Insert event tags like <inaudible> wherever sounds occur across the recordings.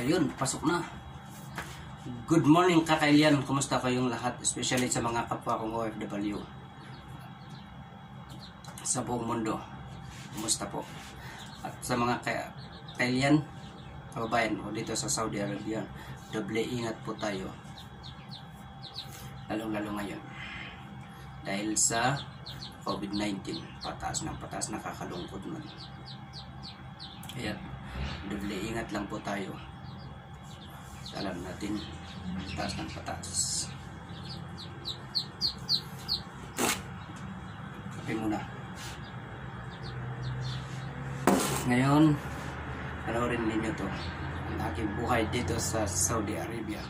Ayun, pasok na. Good morning kakailian. Kumusta kayong lahat? Especially sa mga kapwa kong OFW. Sa buong mundo. Kumusta po? At sa mga kaya, kailian, kababayan o dito sa Saudi Arabia, doble ingat po tayo. Lalong-lalo ngayon. Dahil sa COVID-19, pataas ng pataas, nakakalungkot man. Kaya, doble ingat lang po tayo. Alam natin, pataas ng pataas. Kape muna. Ngayon, panoorin ninyo to. Ang aking buhay dito sa Saudi Arabia.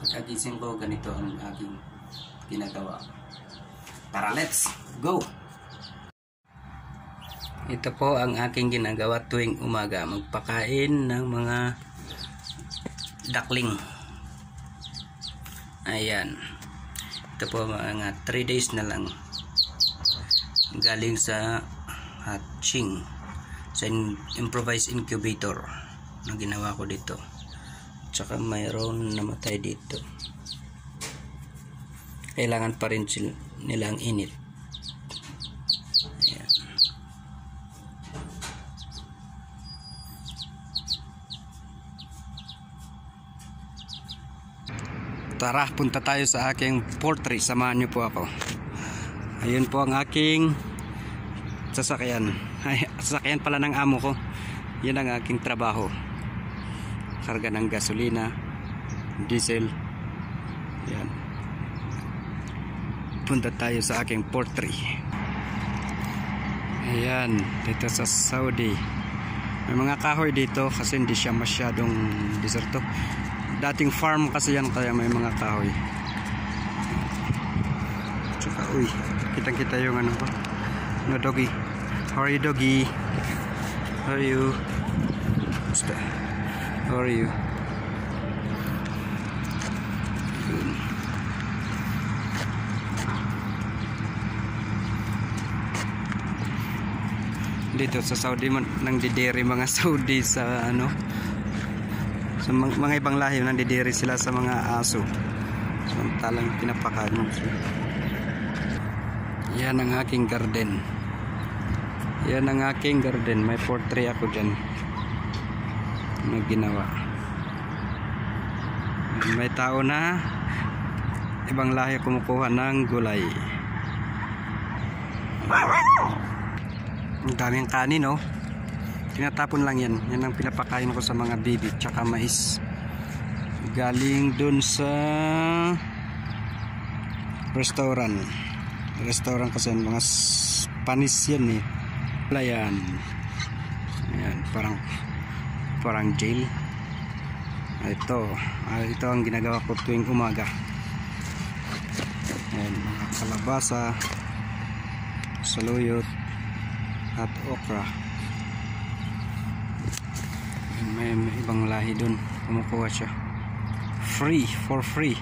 Pagkagising ko, ganito ang aking ginagawa. Tara, let's go! Ito po ang aking ginagawa tuwing umaga. Magpakain ng mga duckling. Ayan. Ito po mga 3 days na lang. Galing sa hatching. Sa improvised incubator na ginawa ko dito. Tsaka mayroon namatay dito. Kailangan pa rin nilang init. Tara, punta tayo sa aking poultry. Samahan niyo po ako. Ayun po ang aking sasakyan. Ay, sasakyan pala ng amo ko. Yan ang aking trabaho. Karga ng gasolina, diesel. Yan. Punta tayo sa aking poultry. Ayan, dito sa Saudi. May mga kahoy dito kasi hindi siya masyadong deserto. Dating farm kasi yan kaya may mga kahoy. Tsaka uy, kitang kita yung ano? No doggy. How are you doggy? How are you? How are you? Dito sa Saudi man nang didiri mga <laughs> Saudi sa ano sa mga, ibang lahi nang didiri sila sa mga aso. Samantalang pinapakain. Yan ang aking garden. Yan ang aking garden. May portrait ako dyan. Na ginawa. May tao na ibang lahi kumukuha ng gulay. Ang daming kanin, no? Tinatapon lang yan. Yan ang pinapakain ko sa mga bibi. Tsaka mais. Galing dun sa restaurant. Restaurant kasi yan. Mga Spanish yan eh. Wala yan. Ayan, parang parang jail. Ito. Ah, ito ang ginagawa ko tuwing umaga. Ayan, mga kalabasa, saluyot, at okra. May, may ibang lahi dun. Kumukuha siya. Free, for free.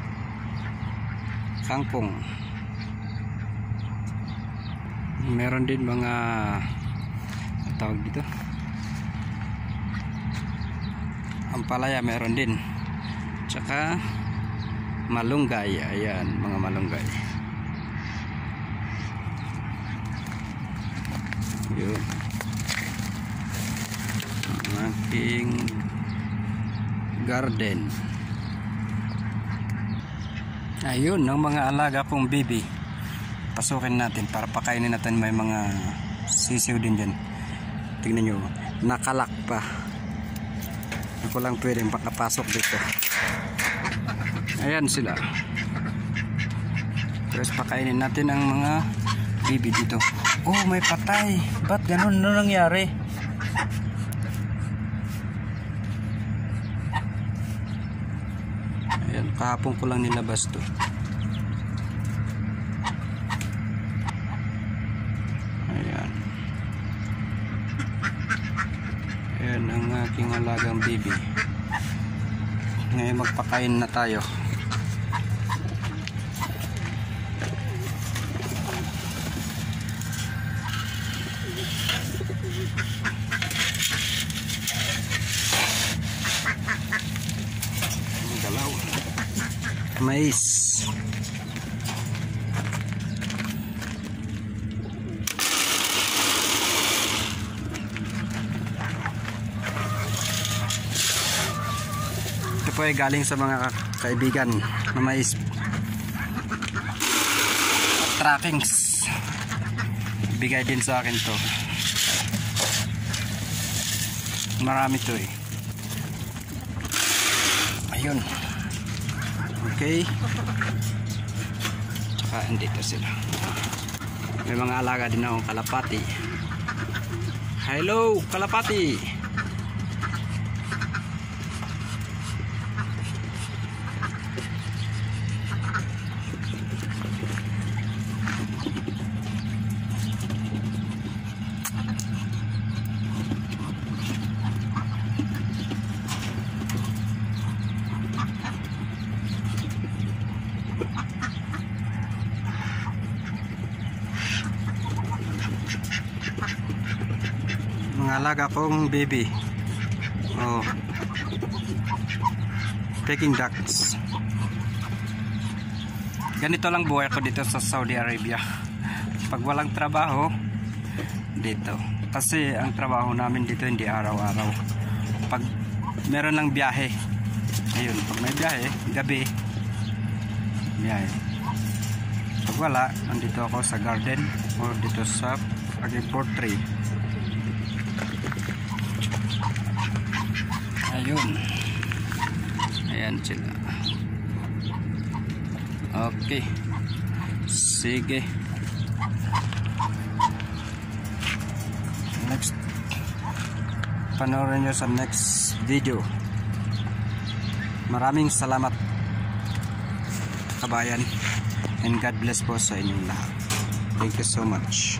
Kangkong. Meron din mga tawag dito. Ampalaya meron din. Tsaka malunggay. Ayan, mga malunggay. Yun. Aking garden. Ayun, ang mga alaga kong bibi. Pasukin natin para pakainin natin may mga sisiw din dyan. Tingnan nyo, nakalak pa. Ako lang pwedeng pakapasok dito. Ayan sila. Tapos pakainin natin ang mga bibi dito. Oh, may patay. Ba't ganun? Ano nangyari? Ayan, kahapon ko lang nilabas to. Ayan. Ayan ang aking alagang bibi. Ngayon magpakain na tayo. Ang Galaw. Mais. Ito po ay galing sa mga ka- kaibigan na mais trackings bigay din sa akin to. Marami to eh. Ayun okay. Tsaka andito sila. May mga alaga din akong kalapati. Hello kalapati mga alaga kong baby. Oh. Peking ducks. Ganito lang buhay ko dito sa Saudi Arabia. Pag walang trabaho dito. Kasi ang trabaho namin dito hindi araw-araw. Pag meron lang biyahe ayun pag may biyahe gabi biyahe. Pag wala nandito ako sa garden o dito sa aking portrait ayun. Ayan sila. Okay. Sige. Next. Panoorin nyo sa next video. Maraming salamat kabayan. And God bless po sa inyong lahat. Thank you so much